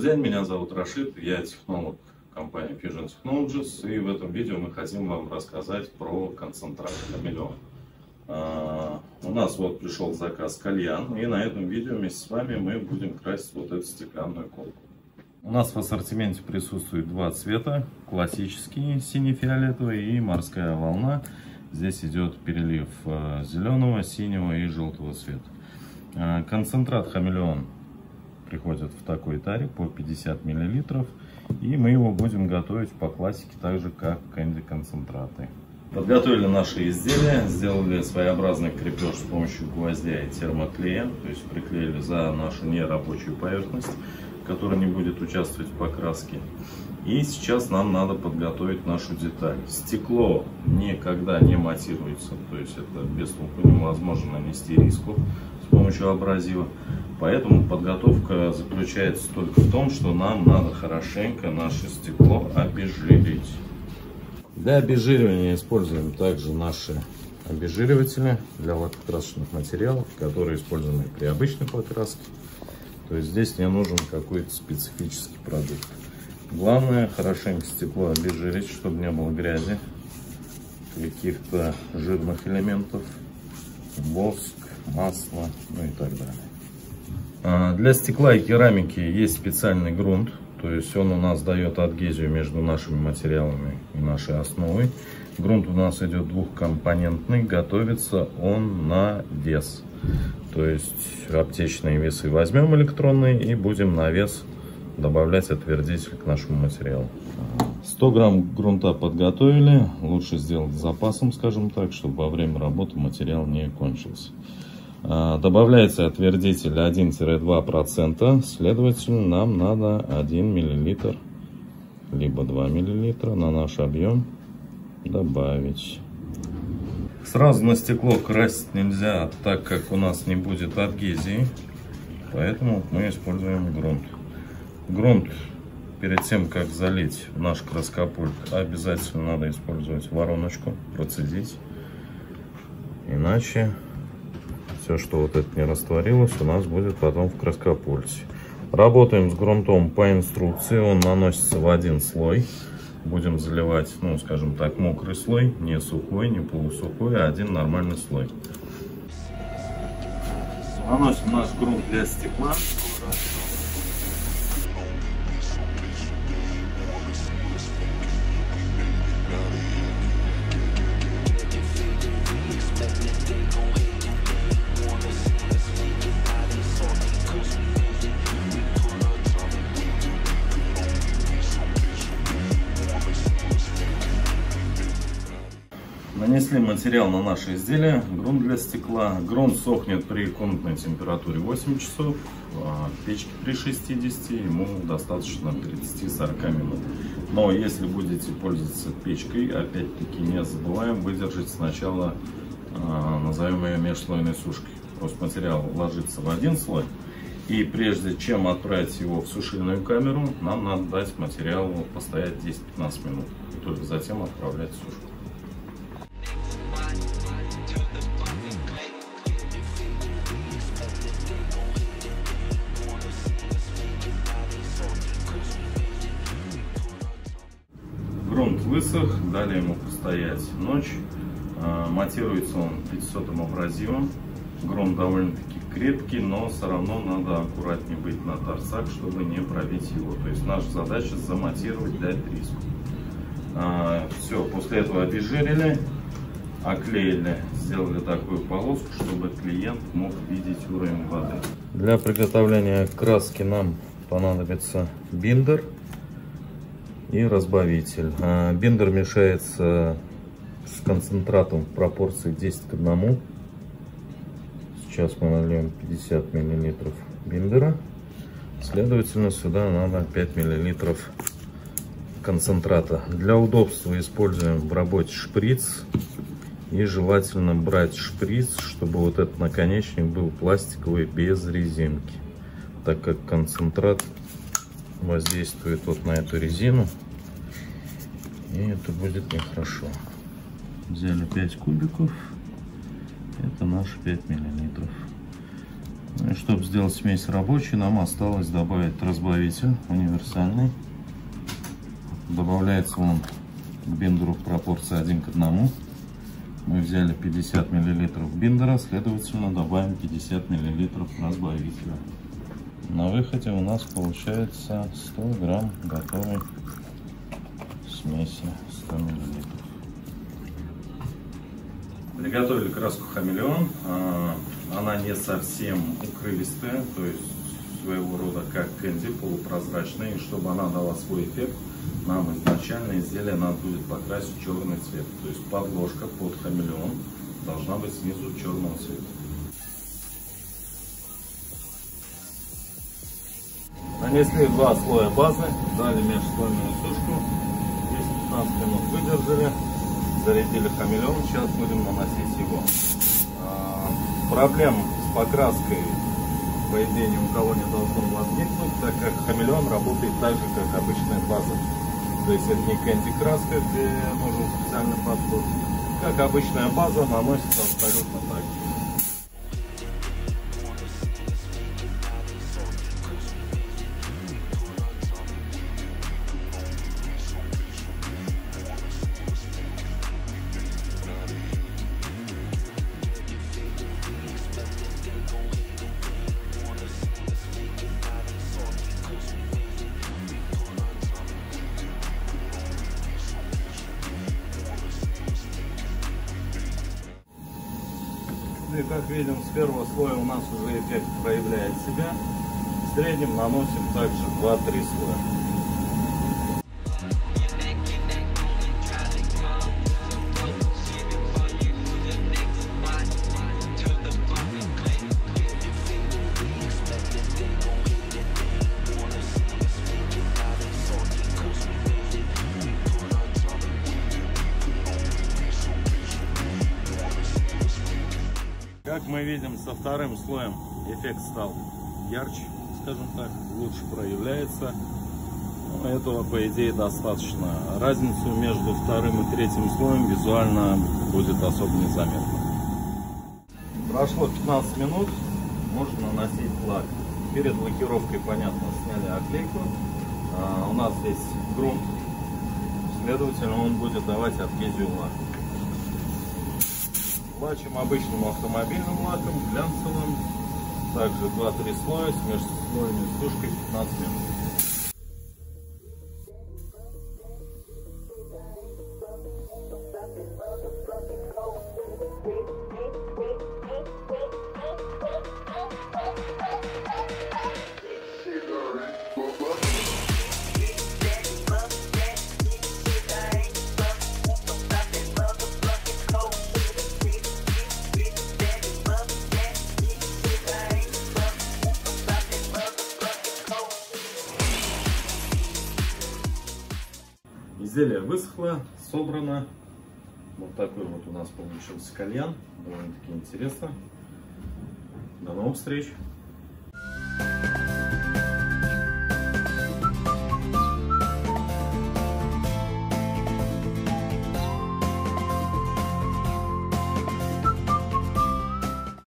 день, меня зовут Рашид, я технолог компании Fusion Technologies, и в этом видео мы хотим вам рассказать про концентрат хамелеон. А, у нас вот пришел заказ кальян, и на этом видео вместе с вами мы будем красить вот эту стеклянную колку. У нас в ассортименте присутствует два цвета, классический синий-фиолетовый и морская волна. Здесь идет перелив э, зеленого, синего и желтого цвета. Э, концентрат хамелеон приходит в такой таре по 50 мл. И мы его будем готовить по классике, так же как кэнди концентраты. Подготовили наши изделия, сделали своеобразный крепеж с помощью гвоздя и термоклея. То есть приклеили за нашу нерабочую поверхность, которая не будет участвовать в покраске. И сейчас нам надо подготовить нашу деталь. Стекло никогда не матируется, то есть это без толку невозможно нанести риску с помощью абразива. Поэтому подготовка заключается только в том, что нам надо хорошенько наше стекло обезжирить. Для обезжиривания используем также наши обезжириватели для лакокрасочных материалов, которые используемы при обычной покраске. То есть здесь не нужен какой-то специфический продукт. Главное хорошенько стекло обезжирить, чтобы не было грязи, каких-то жирных элементов, воск, масло, ну и так далее. А, для стекла и керамики есть специальный грунт, то есть он у нас дает адгезию между нашими материалами и нашей основой. Грунт у нас идет двухкомпонентный, готовится он на вес. То есть аптечные весы возьмем электронные и будем на вес добавлять отвердитель к нашему материалу. 100 грамм грунта подготовили. Лучше сделать с запасом, скажем так, чтобы во время работы материал не кончился. А, добавляется отвердитель 1-2%, следовательно, нам надо 1 мл, либо 2 мл на наш объем добавить. Сразу на стекло красить нельзя, так как у нас не будет адгезии, поэтому мы используем грунт. Грунт перед тем, как залить в наш краскопульт, обязательно надо использовать вороночку, процедить. Иначе все, что вот это не растворилось, у нас будет потом в краскопульте. Работаем с грунтом по инструкции. Он наносится в один слой. Будем заливать, ну, скажем так, мокрый слой, не сухой, не полусухой, а один нормальный слой. Наносим наш грунт для стекла. Нанесли материал на наше изделие, грунт для стекла. Грунт сохнет при комнатной температуре 8 часов, а печки при 60, ему достаточно 30-40 минут. Но если будете пользоваться печкой, опять-таки не забываем выдержать сначала, а, назовем ее межслойной сушкой. Просто материал ложится в один слой, и прежде чем отправить его в сушильную камеру, нам надо дать материалу постоять 10-15 минут, и только затем отправлять в сушку. Грунт высох, дали ему постоять ночь. А, Матируется он 500 абразивом. Грунт довольно-таки крепкий, но все равно надо аккуратнее быть на торцах, чтобы не пробить его. То есть наша задача заматировать, дать риску. А, Все, после этого обезжирили, оклеили, сделали такую полоску, чтобы клиент мог видеть уровень воды. Для приготовления краски нам понадобится биндер и разбавитель. А, биндер мешается с концентратом в пропорции 10 к 1. Сейчас мы нальем 50 миллилитров биндера. Следовательно, сюда надо 5 миллилитров концентрата. Для удобства используем в работе шприц. И желательно брать шприц, чтобы вот этот наконечник был пластиковый без резинки. Так как концентрат воздействует вот на эту резину. И это будет нехорошо. Взяли 5 кубиков. Это наши 5 миллиметров. Ну и чтобы сделать смесь рабочей, нам осталось добавить разбавитель универсальный. Добавляется он к биндеру в пропорции 1 к 1. Мы взяли 50 мл биндера, следовательно добавим 50 мл разбавителя. На выходе у нас получается 100 грамм готовой смеси 100 мл. Приготовили краску хамелеон. А, она не совсем укрывистая, то есть своего рода как кэнди, полупрозрачная. И чтобы она дала свой эффект, нам изначально изделие надо будет покрасить черный цвет. То есть подложка под хамелеон должна быть снизу черного цвета. Нанесли два слоя базы, дали межслойную сушку, 10-15 минут выдержали, зарядили хамелеон, сейчас будем наносить его. А, проблем с покраской, по идее, ни у кого не должно возникнуть, так как хамелеон работает так же, как обычная база. То есть это не кэнди краска, где нужен специальный подход. Как обычная база наносится абсолютно так же. Как видим, с первого слоя у нас уже эффект проявляет себя. В среднем наносим также 2-3 слоя. Как мы видим, со вторым слоем эффект стал ярче, скажем так, лучше проявляется. Но этого, по идее, достаточно. Разницу между вторым и третьим слоем визуально будет особо незаметно. Прошло 15 минут, можно наносить лак. Перед лакировкой, понятно, сняли оклейку. А, у нас здесь грунт, следовательно, он будет давать адгезию лака. Плачем обычным автомобильным лаком, глянцевым. Также 2-3 слоя с межслойной сушкой 15 минут. Изделие высохло, собрано. Вот такой вот у нас получился кальян. Довольно-таки интересно. До новых встреч!